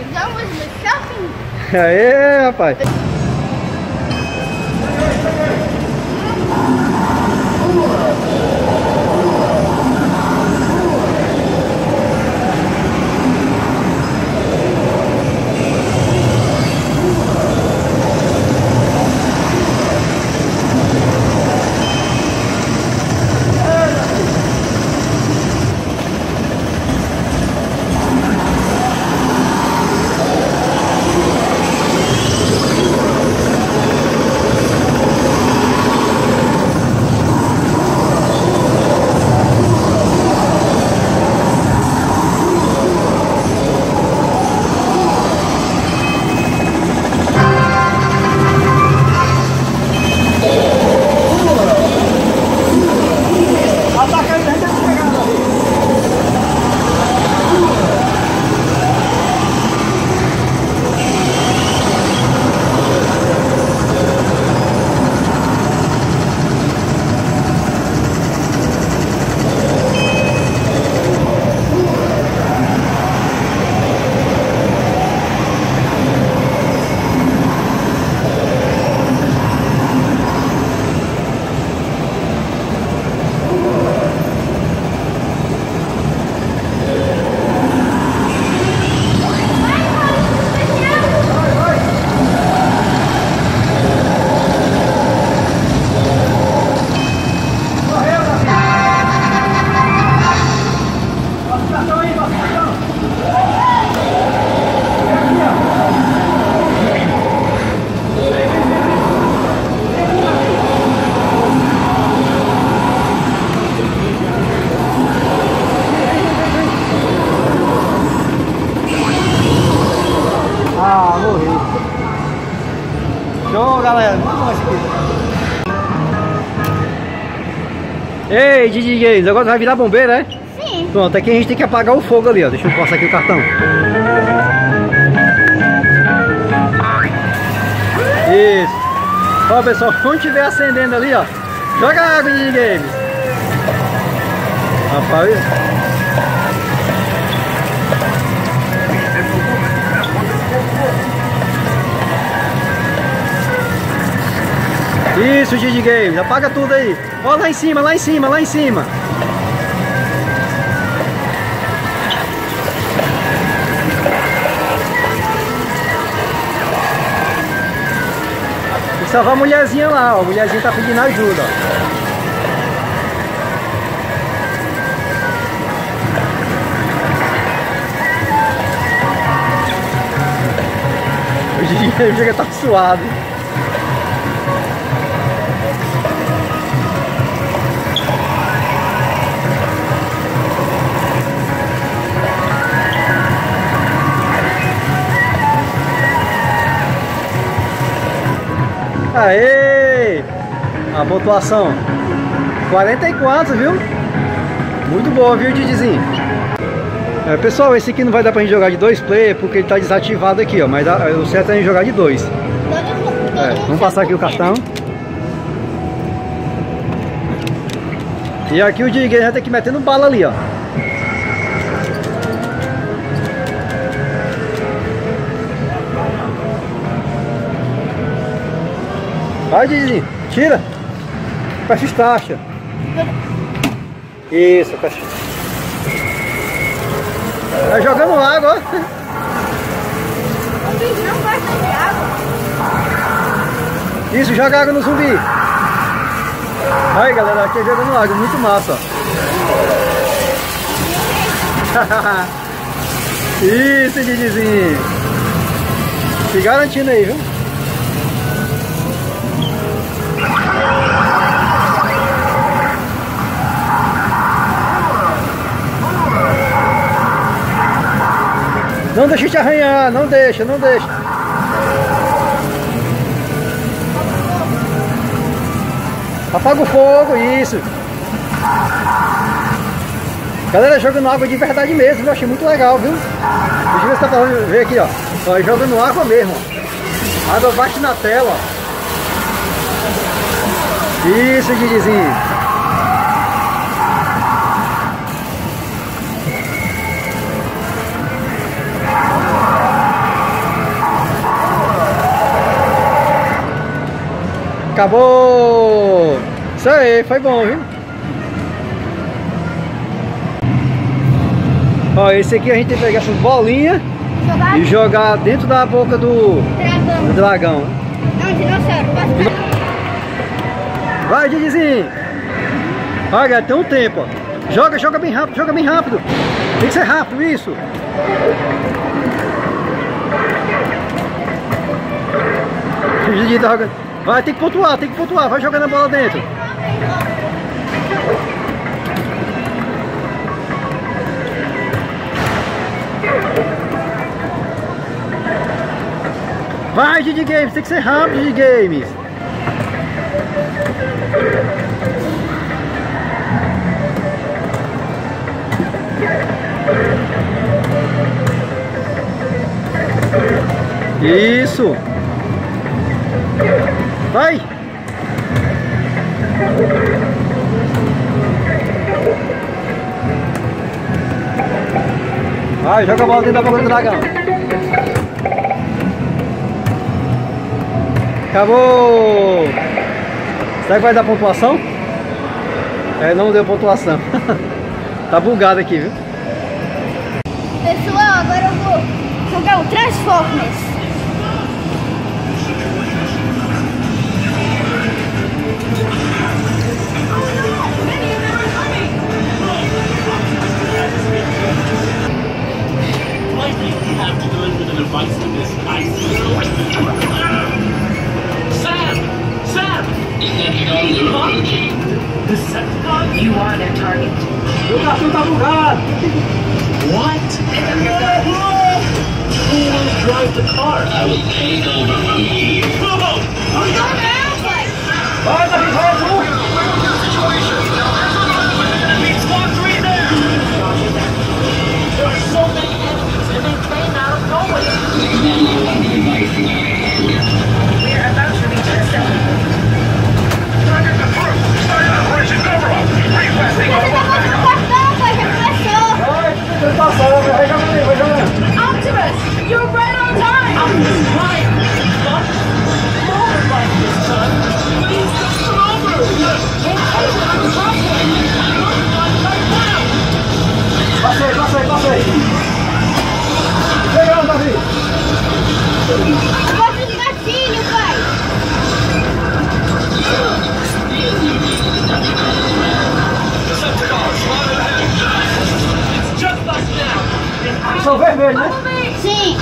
Chegamos no. Aê, rapaz. Show, galera. Muito bom esse aqui. Ei, Didi Games, agora vai virar bombeiro, é? Sim. Pronto, aqui a gente tem que apagar o fogo ali, ó. Deixa eu passar aqui o cartão. Isso. Ó, pessoal, quando estiver acendendo ali, ó, joga água, Didi Games. Rapaz. Isso, Didi Games, apaga tudo aí. Ó, lá em cima, lá em cima, lá em cima. Tem que salvar a mulherzinha lá, ó. A mulherzinha tá pedindo ajuda, ó. O Didi Games chega tá suado. Aê! A pontuação 44, viu? Muito boa, viu, Didizinho? É, pessoal, esse aqui não vai dar pra gente jogar de dois player porque ele tá desativado aqui, ó. Mas o certo é a gente jogar de dois. É, vamos passar aqui o cartão. E aqui o Diguinho já tem que ir metendo bala ali, ó. Vai, Didi, tira. Fecha taxas. Isso, fecha. Tá jogando água, ó. Isso, joga água no zumbi. Aí, galera, aqui é jogando água, muito massa. Isso, Didizinho. Se garantindo aí, viu? Não deixa te arranhar, não deixa, não deixa. Apaga o fogo, isso. Galera jogando água de verdade mesmo, eu achei muito legal, viu? Deixa eu ver se tá pra ver aqui, ó. ó jogando água mesmo, ó. Água bate na tela, ó. Isso, Didizinho. Acabou! Isso aí, foi bom, viu? Ó, esse aqui a gente tem que pegar essas bolinhas Jogar e jogar dentro da boca do, dragão. do dragão. Não, dinossauro. Posso Vai, Didizinho! Vai, galera, tem um tempo, ó. Joga, joga bem rápido, joga bem rápido. Tem que ser rápido, isso. O Didi tá jogando. Vai, tem que pontuar, tem que pontuar. Vai jogando a bola dentro. Vai, Didi Games, tem que ser rápido, Didi Games. Isso. Vai. Vai, joga a bola dentro da boca do dragão. Acabou. Será que vai dar pontuação? É, não deu pontuação. tá bugado aqui, viu? Pessoal, agora eu vou jogar o Transformers. Eu né? Sim,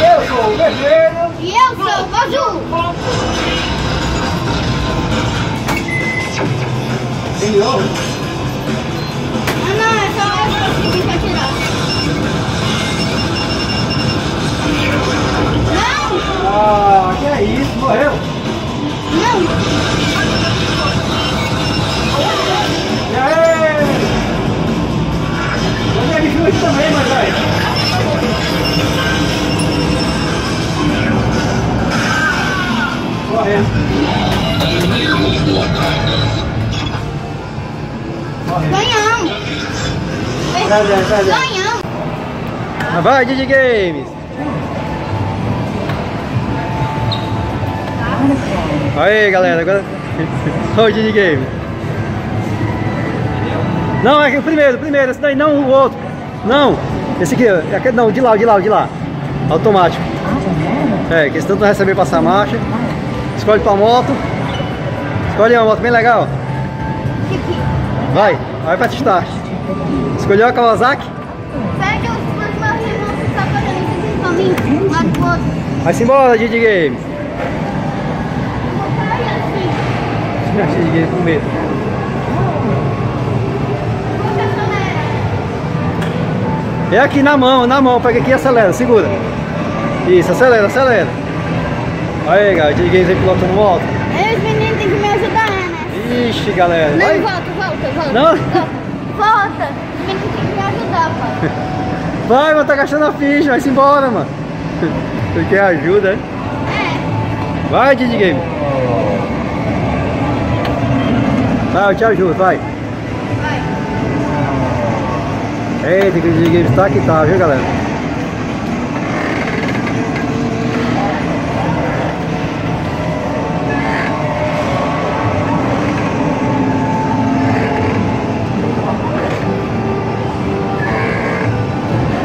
Eu sou o vermelho. e eu sou o azul. Tem ouro. Ah, não, é só eu consegui pra tirar. Não, Ah, que é isso, morreu. não. E? Eu me filmar aqui também, mas vai. Ganhamos. Verdade, verdade. Ganhamos. Vai, Games. Aí, galera, agora. Olha o Didi Games. Não, é o primeiro, o primeiro, esse daí, não o outro. Não, esse aqui, ó, aquele, não, de lá, de lá, de lá. Automático. É, que esse tanto passar marcha. Escolhe pra moto. Escolhe uma moto bem legal. Vai, vai pra start. Escolheu a Kawasaki? Será que os meus irmãos estão fazendo isso pra mim? Um lado pro outro. Vai-se embora, Didi Games. Assim. Didi Games com medo. Acelera. É aqui na mão, na mão, pega aqui e acelera, segura. Isso, acelera, acelera. Aí, galera, Games aí pilotando moto. Aí os meninos têm que me ajudar, né? Ixi, galera. Não, Vai, volta, volta, volta. Não? Volta. Volta. Os meninos têm que me ajudar, pai. vai, mano, tá gastando a ficha, vai-se embora, mano. Você quer ajuda, hein? É. Vai, Didi Games. Vai, eu te ajudo, vai. Vai. Eita, que o Didi Games tá que tá, viu, galera?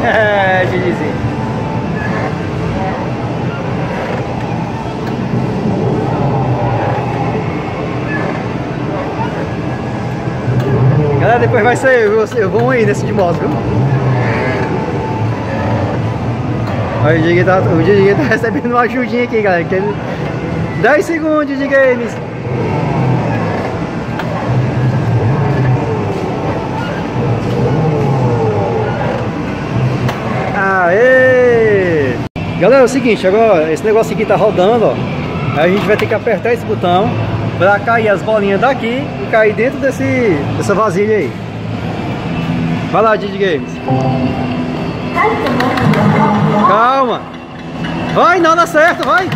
Didizinho. Galera, depois vai ser eu, eu vou aí nesse de moto, viu? Aí o Didi tá, o Didi tá recebendo uma ajudinha aqui, galera. Que ele... 10 segundos de games. Galera, é o seguinte, agora esse negócio aqui tá rodando, ó. Aí a gente vai ter que apertar esse botão para cair as bolinhas daqui e cair dentro desse, dessa vasilha aí. Vai lá, Didi Games. Calma. Vai, não dá certo, vai.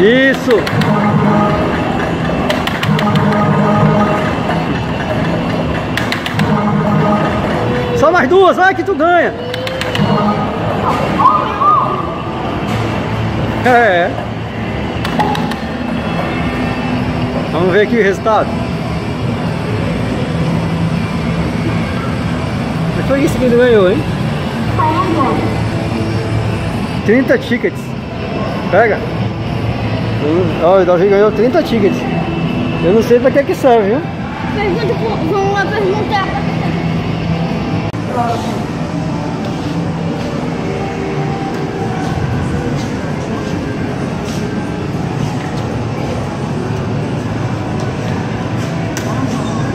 Isso. Só mais duas, vai que tu ganha. É. Vamos ver aqui o resultado. Mas foi isso que ele ganhou, hein? 30 tickets. Pega. Hum, Ó, o Davi ganhou 30 tickets. Eu não sei pra que que serve, viu? Pergunta, vamos lá perguntar.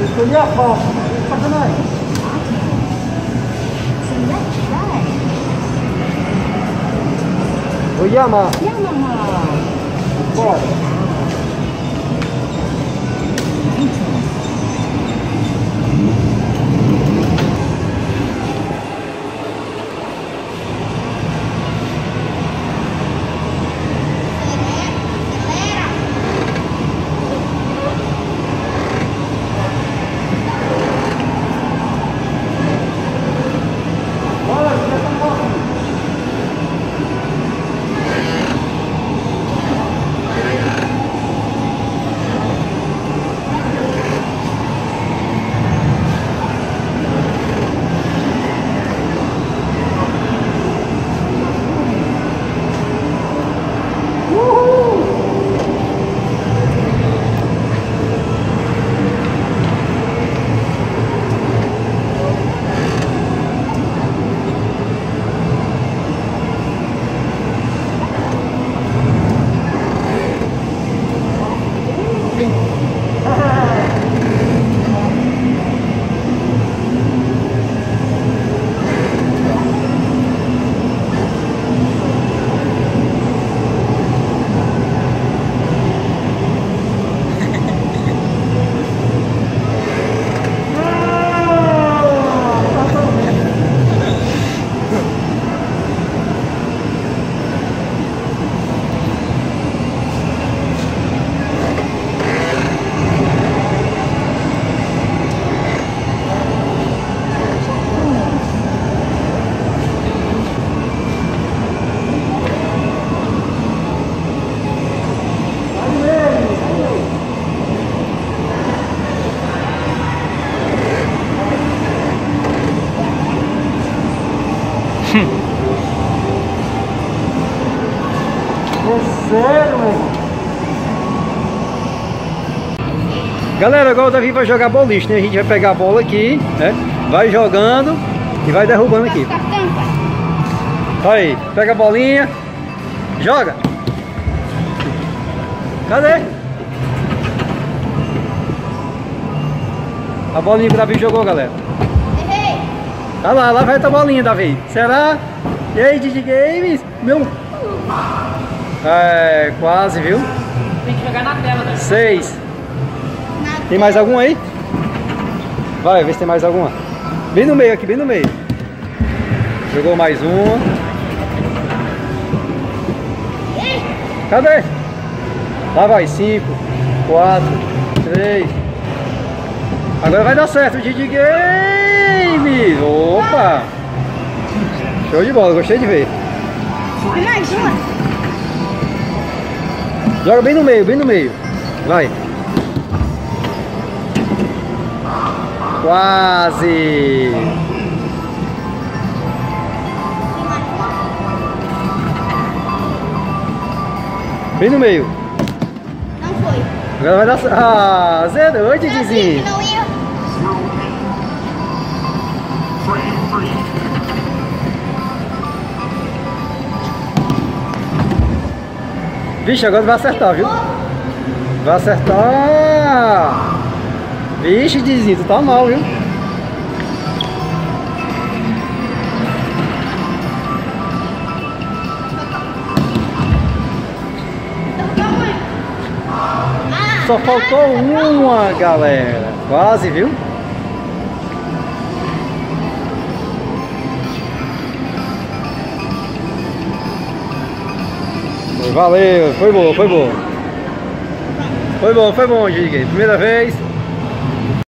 Escolhi a falsa. Sacanagem. O Yamaha. Bora. Galera, agora o Davi vai jogar boliche, né? A gente vai pegar a bola aqui, né? Vai jogando e vai derrubando aqui. Tá aí, pega a bolinha, joga. Cadê? A bolinha que o Davi jogou, galera. Errei. Tá lá, lá vai a bolinha, Davi. Será? E aí, Digi Games? Meu. É, quase, viu? Tem que jogar na tela, né? Seis. Tem mais alguma aí? Vai, vê se tem mais alguma. Bem no meio aqui, bem no meio. Jogou mais uma. Cadê? Lá vai, cinco, quatro, três. Agora vai dar certo, Didi Games! Opa! Show de bola, gostei de ver. Mais uma. Joga bem no meio, bem no meio. Vai. Quase. Bem no meio. Não foi. Agora vai dar. Ah, zerou, disse que Didizinho. não ia. Vixe, agora vai acertar, viu? Vai acertar. Vixe, Didizinho, tu tá mal, viu? Só faltou uma, galera. Quase, viu? Valeu, foi bom, foi bom. Foi bom, foi bom, Gigi. Primeira vez.